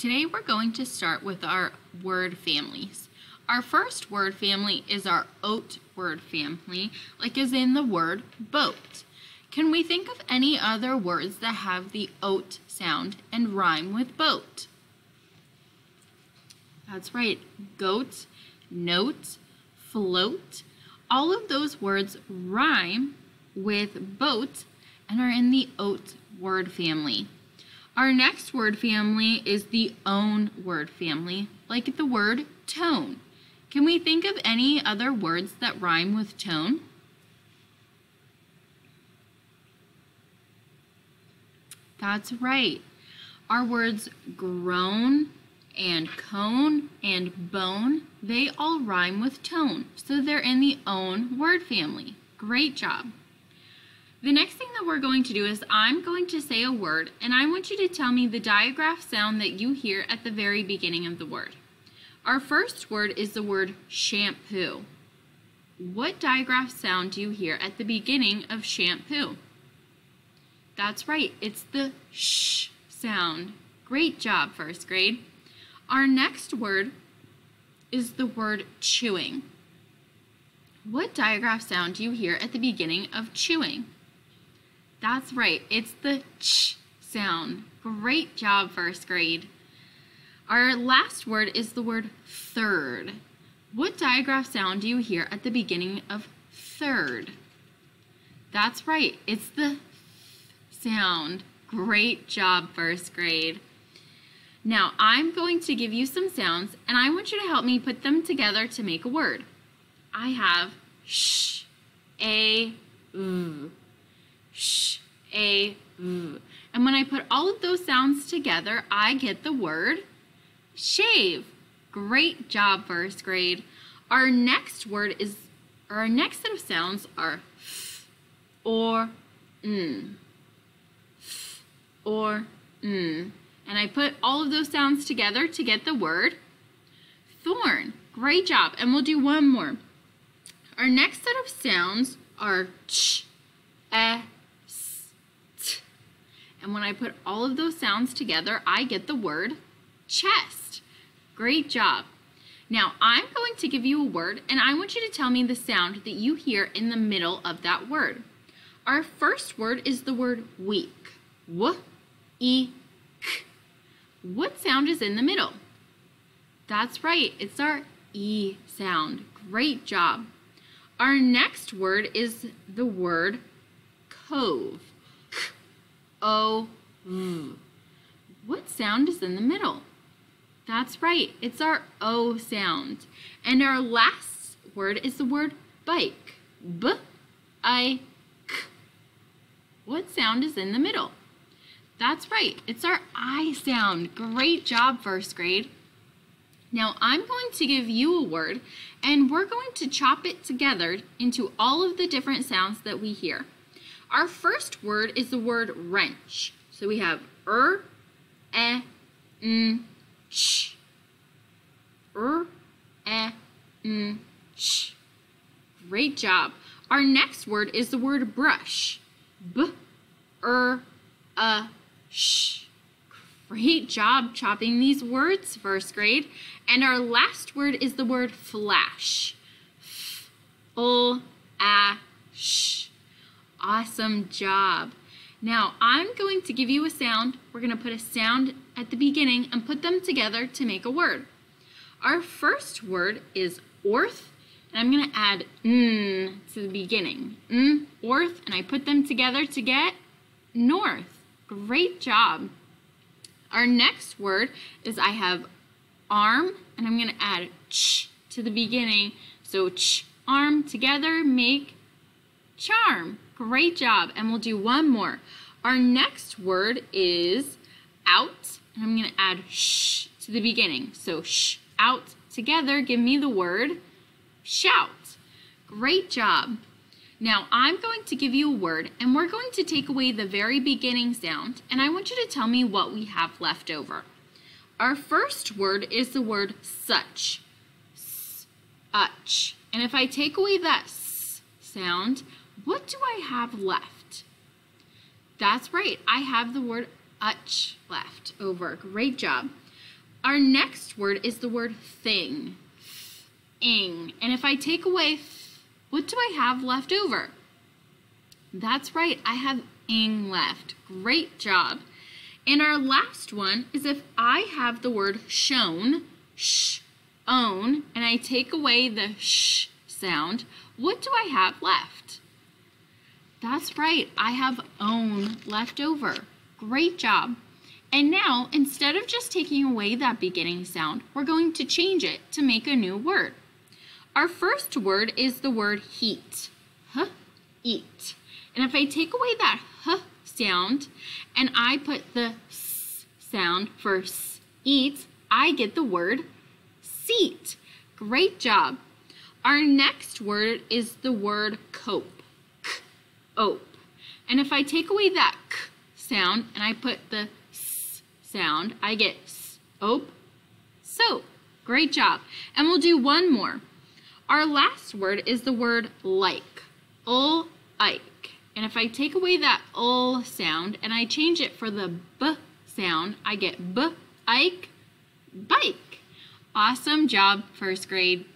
Today we're going to start with our word families. Our first word family is our oat word family, like as in the word boat. Can we think of any other words that have the oat sound and rhyme with boat? That's right, goat, note, float. All of those words rhyme with boat and are in the oat word family. Our next word family is the own word family, like the word tone. Can we think of any other words that rhyme with tone? That's right. Our words groan and cone and bone, they all rhyme with tone, so they're in the own word family. Great job. The next thing that we're going to do is I'm going to say a word and I want you to tell me the digraph sound that you hear at the very beginning of the word. Our first word is the word shampoo. What digraph sound do you hear at the beginning of shampoo? That's right, it's the sh sound. Great job, first grade. Our next word is the word chewing. What digraph sound do you hear at the beginning of chewing? That's right, it's the ch sound. Great job, first grade. Our last word is the word third. What digraph sound do you hear at the beginning of third? That's right, it's the th sound. Great job, first grade. Now, I'm going to give you some sounds, and I want you to help me put them together to make a word. I have sh, a, v, sh, a, v. And when I put all of those sounds together, I get the word shave. Great job, first grade. Our next word is, or our next set of sounds are f, or, f, or, n. And I put all of those sounds together to get the word thorn. Great job. And we'll do one more. Our next set of sounds are ch, e, t. And when I put all of those sounds together, I get the word chest. Great job. Now, I'm going to give you a word, and I want you to tell me the sound that you hear in the middle of that word. Our first word is the word week. W, e, k. What sound is in the middle? That's right, it's our E sound. Great job. Our next word is the word cove. O. What sound is in the middle? That's right, it's our O sound. And our last word is the word bike. B I K. What sound is in the middle? That's right, it's our I sound. Great job, first grade. Now I'm going to give you a word and we're going to chop it together into all of the different sounds that we hear. Our first word is the word wrench. So we have er, e, n, ch. Er, e, n, ch. Great job. Our next word is the word brush. B, er, a, sh. Great job chopping these words, first grade. And our last word is the word flash. F, l, a, sh. Awesome job. Now I'm going to give you a sound. We're going to put a sound at the beginning and put them together to make a word. Our first word is orth, and I'm going to add n to the beginning. N, orth, and I put them together to get north. Great job. Our next word is I have arm, and I'm going to add ch to the beginning. So ch, arm, together make charm. Great job. And we'll do one more. Our next word is out, and I'm going to add sh to the beginning. So sh, out, together, give me the word shout. Great job. Now I'm going to give you a word and we're going to take away the very beginning sound and I want you to tell me what we have left over. Our first word is the word such. Such. And if I take away that s sound, what do I have left? That's right, I have the word uch left over. Great job. Our next word is the word thing. Ing. And if I take away, what do I have left over? That's right, I have ing left. Great job. And our last one is if I have the word shown, sh, own, and I take away the sh sound, what do I have left? That's right, I have own left over. Great job. And now, instead of just taking away that beginning sound, we're going to change it to make a new word. Our first word is the word heat. Huh, eat. And if I take away that huh sound and I put the s sound for s, eat, I get the word seat. Great job. Our next word is the word cope. Ope. And if I take away that k sound and I put the s sound, I get s ope, soap. Great job. And we'll do one more. Our last word is the word like. Ul, ike. And if I take away that ul sound and I change it for the b sound, I get b, ike, bike. Awesome job, first grade.